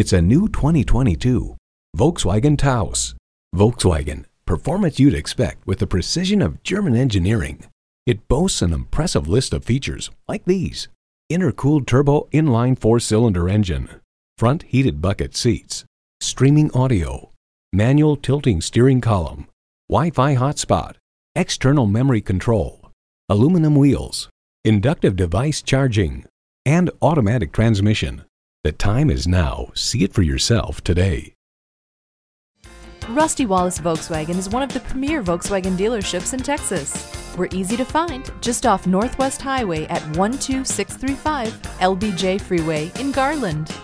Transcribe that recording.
It's a new 2022 Volkswagen Taos. Volkswagen, performance you'd expect with the precision of German engineering. It boasts an impressive list of features like these. Intercooled turbo inline four-cylinder engine, front heated bucket seats, streaming audio, manual tilting steering column, Wi-Fi hotspot, external memory control, aluminum wheels, inductive device charging, and automatic transmission. The time is now. See it for yourself today. Rusty Wallis Volkswagen is one of the premier Volkswagen dealerships in Texas. We're easy to find just off Northwest Highway at 12635 LBJ Freeway in Garland.